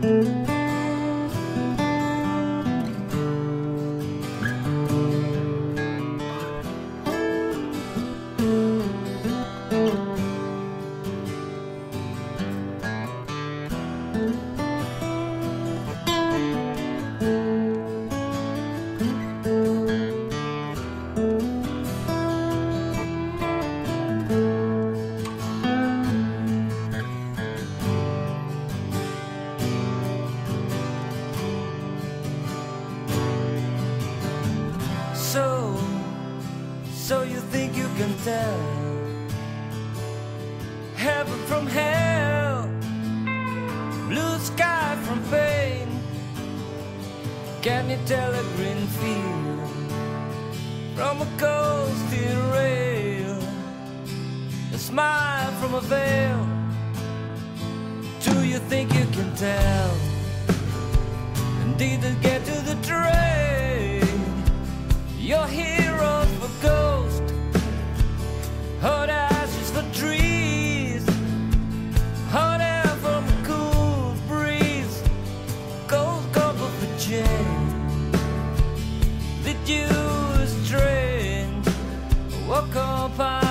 So, so you think you can tell heaven from hell, blue sky from pain? Can you tell a green field from a cold rail? A smile from a veil. Do you think you can tell? And did it get to the train? Your heroes walk apart